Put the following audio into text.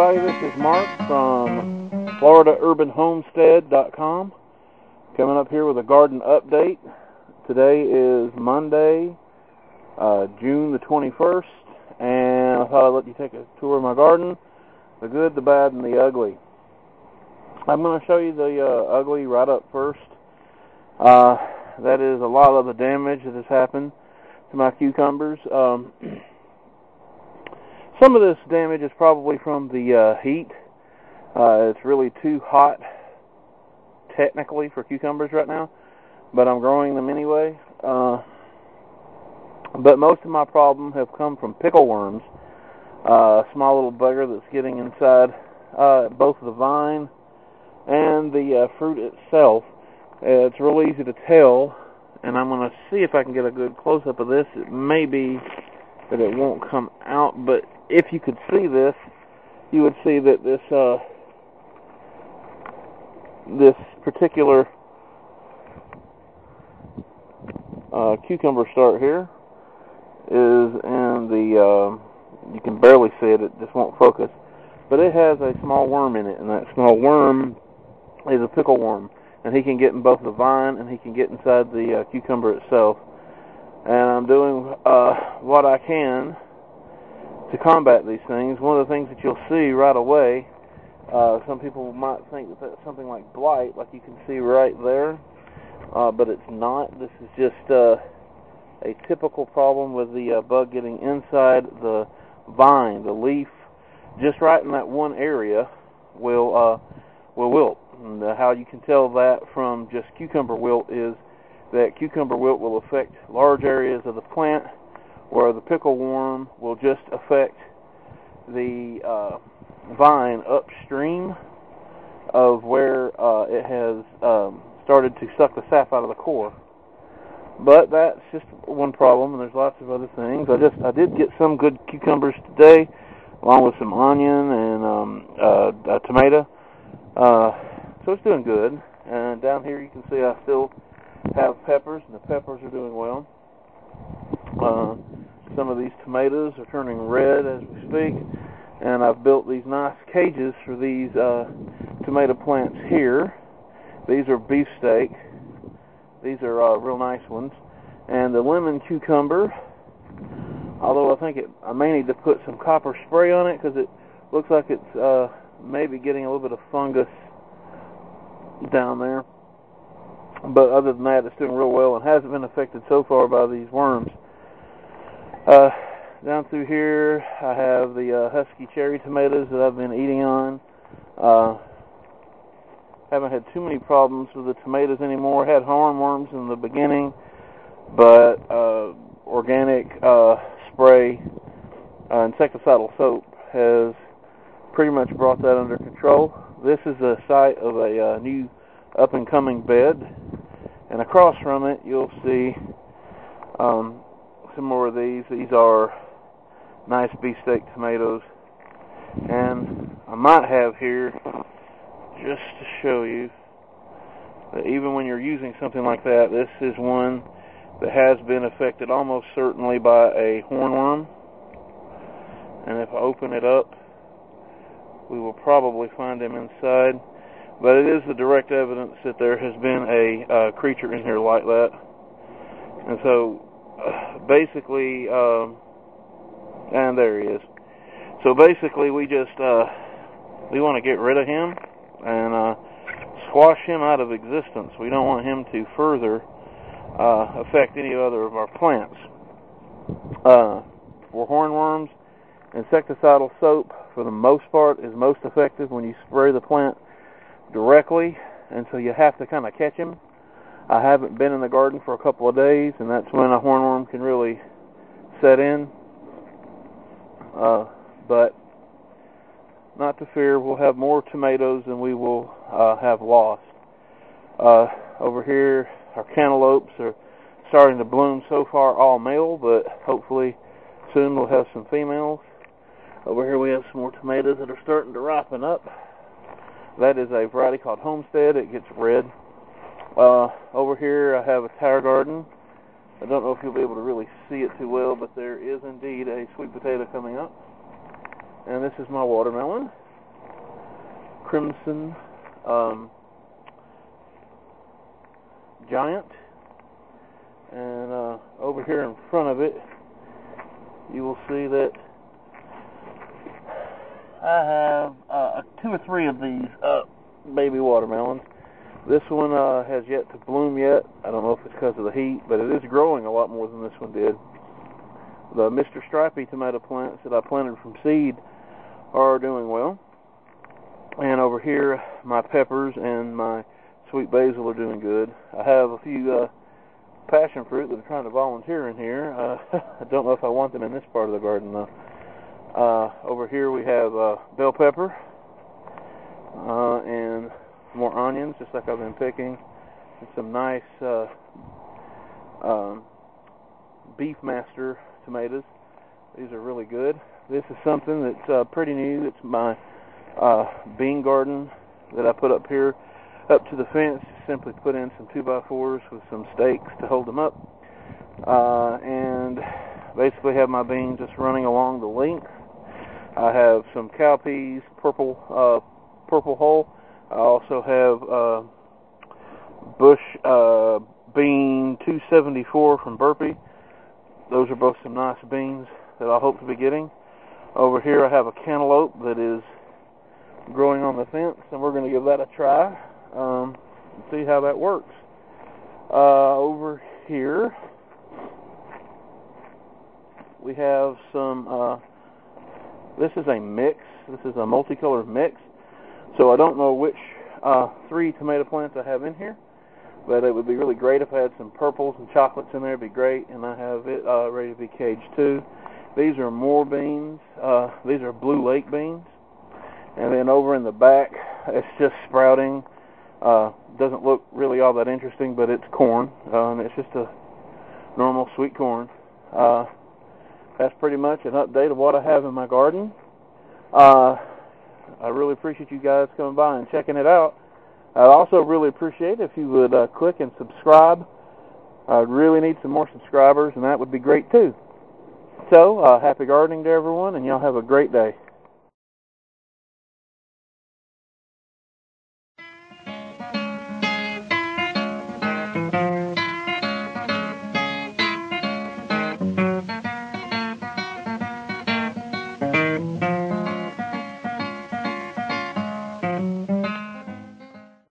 everybody. This is Mark from FloridaUrbanHomestead.com coming up here with a garden update. Today is Monday, uh, June the 21st, and I thought I'd let you take a tour of my garden the good, the bad, and the ugly. I'm going to show you the uh, ugly right up first. Uh, that is a lot of the damage that has happened to my cucumbers. Um, some of this damage is probably from the uh, heat. Uh, it's really too hot technically for cucumbers right now, but I'm growing them anyway. Uh, but most of my problems have come from pickle worms, uh, a small little bugger that's getting inside uh, both the vine and the uh, fruit itself. Uh, it's real easy to tell, and I'm going to see if I can get a good close-up of this. It may be that it won't come out, but if you could see this, you would see that this uh, this particular uh, cucumber start here is in the uh, you can barely see it; it just won't focus. But it has a small worm in it, and that small worm is a pickle worm, and he can get in both the vine and he can get inside the uh, cucumber itself. And I'm doing uh, what I can to combat these things. One of the things that you'll see right away, uh, some people might think that that's something like blight, like you can see right there, uh, but it's not. This is just uh, a typical problem with the uh, bug getting inside the vine, the leaf, just right in that one area will uh, will wilt. And uh, how you can tell that from just cucumber wilt is that cucumber wilt will affect large areas of the plant where the pickle worm will just affect the uh, vine upstream of where uh, it has um, started to suck the sap out of the core. But that's just one problem, and there's lots of other things. I just I did get some good cucumbers today, along with some onion and um, uh, a tomato. Uh, so it's doing good. And down here you can see I still have peppers, and the peppers are doing well. Uh, some of these tomatoes are turning red as we speak, and I've built these nice cages for these uh, tomato plants here. These are beefsteak. These are uh, real nice ones. And the lemon cucumber, although I think it, I may need to put some copper spray on it because it looks like it's uh, maybe getting a little bit of fungus down there. But other than that, it's doing real well and hasn't been affected so far by these worms. Uh, down through here, I have the uh, husky cherry tomatoes that I've been eating on. Uh, haven't had too many problems with the tomatoes anymore. Had hornworms in the beginning, but uh, organic uh, spray, uh, insecticidal soap has pretty much brought that under control. This is the site of a uh, new up and coming bed, and across from it you'll see um, some more of these. These are nice beefsteak tomatoes. And I might have here, just to show you, that even when you're using something like that, this is one that has been affected almost certainly by a hornworm. And if I open it up, we will probably find them inside. But it is the direct evidence that there has been a uh, creature in here like that. And so basically, um, and there he is. So basically, we just uh, we want to get rid of him and uh, squash him out of existence. We don't want him to further uh, affect any other of our plants. Uh, for hornworms, insecticidal soap, for the most part, is most effective when you spray the plant directly, and so you have to kind of catch him I haven't been in the garden for a couple of days, and that's when a hornworm can really set in. Uh, but not to fear, we'll have more tomatoes than we will uh, have lost. Uh, over here, our cantaloupes are starting to bloom so far all male, but hopefully soon we'll have some females. Over here we have some more tomatoes that are starting to ripen up. That is a variety called Homestead. It gets red uh, over here I have a tower garden. I don't know if you'll be able to really see it too well, but there is indeed a sweet potato coming up. And this is my watermelon. crimson um, giant. And uh, over here in front of it, you will see that I have uh, two or three of these uh, baby watermelons. This one uh, has yet to bloom yet. I don't know if it's because of the heat, but it is growing a lot more than this one did. The Mr. Stripey tomato plants that I planted from seed are doing well. And over here, my peppers and my sweet basil are doing good. I have a few uh, passion fruit that are trying to volunteer in here. Uh, I don't know if I want them in this part of the garden though. Uh, over here we have uh, bell pepper uh, and more onions, just like I've been picking, and some nice uh, um, Beefmaster tomatoes. These are really good. This is something that's uh, pretty new. It's my uh, bean garden that I put up here up to the fence. Simply put in some 2x4s with some stakes to hold them up. And basically have my beans just running along the length. I have some cowpeas, purple uh, purple hull. I also have uh, bush uh, bean 274 from Burpee. Those are both some nice beans that I hope to be getting. Over here I have a cantaloupe that is growing on the fence, and we're going to give that a try um, and see how that works. Uh, over here we have some, uh, this is a mix, this is a multicolored mix, so I don't know which uh, three tomato plants I have in here. But it would be really great if I had some purples and chocolates in there. It'd be great. And I have it uh, ready to be caged too. These are more beans. Uh, these are Blue Lake beans. And then over in the back, it's just sprouting. Uh, doesn't look really all that interesting, but it's corn. Uh, it's just a normal sweet corn. Uh, that's pretty much an update of what I have in my garden. Uh, I really appreciate you guys coming by and checking it out. I'd also really appreciate if you would uh, click and subscribe. I really need some more subscribers, and that would be great too. So, uh, happy gardening to everyone, and y'all have a great day.